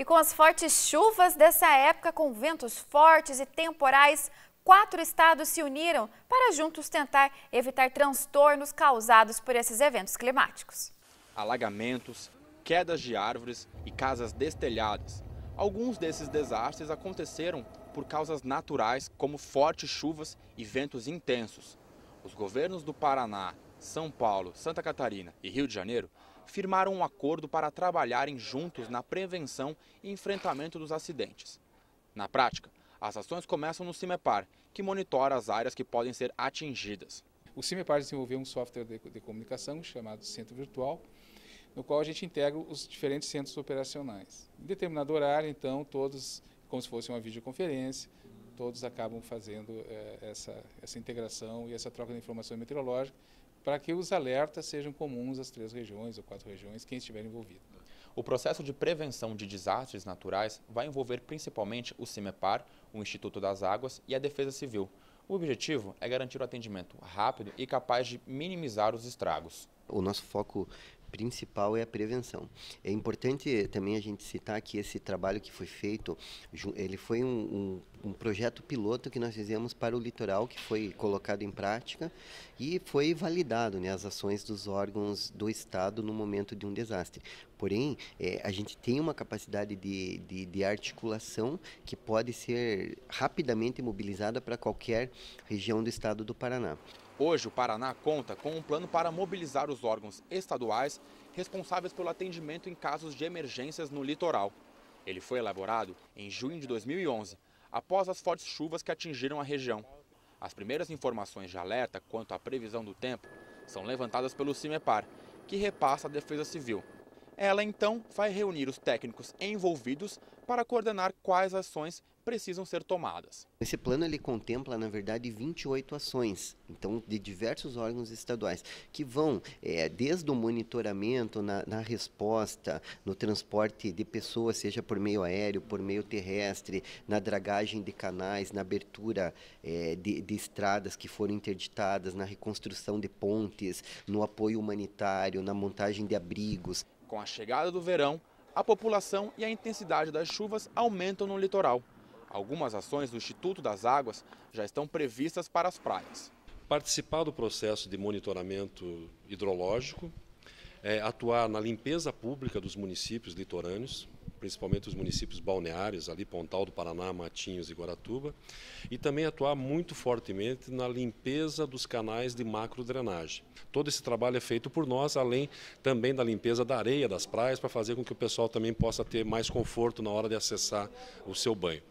E com as fortes chuvas dessa época, com ventos fortes e temporais, quatro estados se uniram para juntos tentar evitar transtornos causados por esses eventos climáticos. Alagamentos, quedas de árvores e casas destelhadas. Alguns desses desastres aconteceram por causas naturais, como fortes chuvas e ventos intensos. Os governos do Paraná, São Paulo, Santa Catarina e Rio de Janeiro firmaram um acordo para trabalharem juntos na prevenção e enfrentamento dos acidentes. Na prática, as ações começam no CIMEPAR, que monitora as áreas que podem ser atingidas. O CIMEPAR desenvolveu um software de, de comunicação chamado Centro Virtual, no qual a gente integra os diferentes centros operacionais. Em determinado horário, então, todos, como se fosse uma videoconferência, todos acabam fazendo é, essa, essa integração e essa troca de informação meteorológica para que os alertas sejam comuns às três regiões ou quatro regiões, quem estiver envolvido. O processo de prevenção de desastres naturais vai envolver principalmente o CIMEPAR, o Instituto das Águas e a Defesa Civil. O objetivo é garantir o atendimento rápido e capaz de minimizar os estragos. O nosso foco principal é a prevenção. É importante também a gente citar que esse trabalho que foi feito, ele foi um, um, um, projeto piloto que nós fizemos para o litoral, que foi colocado em prática e foi validado né, as ações dos órgãos do Estado no momento de um desastre. Porém, é, a gente tem uma capacidade de, de, de articulação que pode ser rapidamente mobilizada para qualquer região do Estado do Paraná. Hoje, o Paraná conta com um plano para mobilizar os órgãos estaduais responsáveis pelo atendimento em casos de emergências no litoral. Ele foi elaborado em junho de 2011, após as fortes chuvas que atingiram a região. As primeiras informações de alerta quanto à previsão do tempo são levantadas pelo CIMEPAR, que repassa a Defesa Civil. Ela então vai reunir os técnicos envolvidos para coordenar quais ações precisam ser tomadas. Esse plano ele contempla, na verdade, 28 ações, então de diversos órgãos estaduais, que vão é, desde o monitoramento, na, na, resposta, no transporte de pessoas, seja por meio aéreo, por meio terrestre, na dragagem de canais, na abertura é, de, de estradas que foram interditadas, na reconstrução de pontes, no apoio humanitário, na montagem de abrigos. Com a chegada do verão, a população e a intensidade das chuvas aumentam no litoral. Algumas ações do Instituto das Águas já estão previstas para as praias. Participar do processo de monitoramento hidrológico, é, atuar na limpeza pública dos municípios litorâneos, principalmente os municípios balneares, ali Pontal do Paraná, Matinhos e Guaratuba, e também atuar muito fortemente na limpeza dos canais de macro drenagem. Todo esse trabalho é feito por nós, além também da limpeza da areia das praias, para fazer com que o pessoal também possa ter mais conforto na hora de acessar o seu banho.